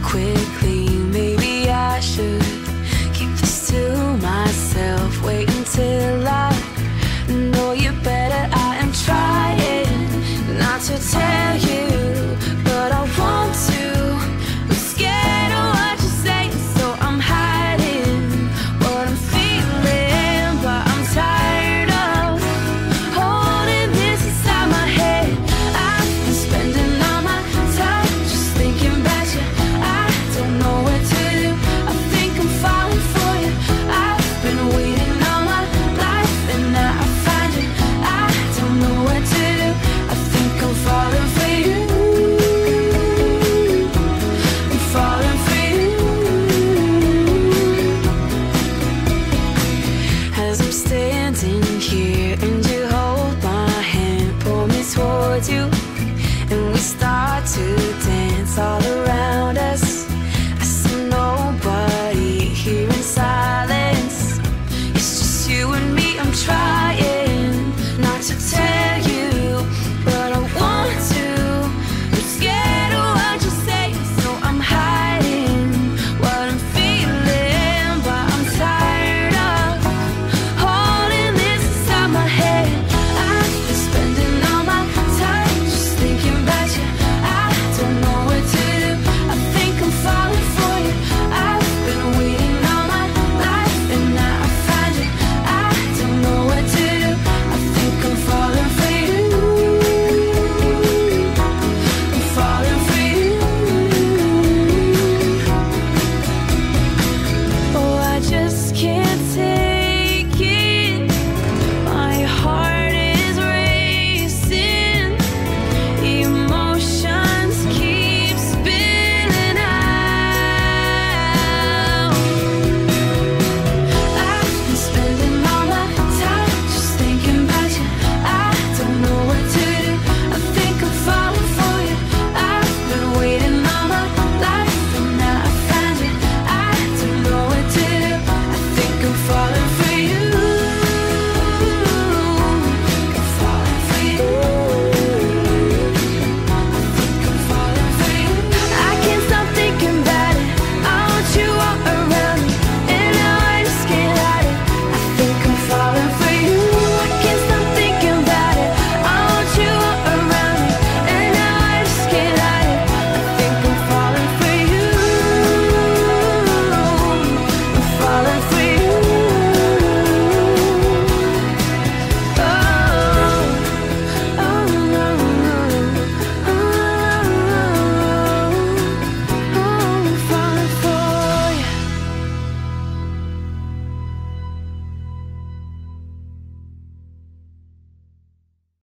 quickly. Maybe I should. to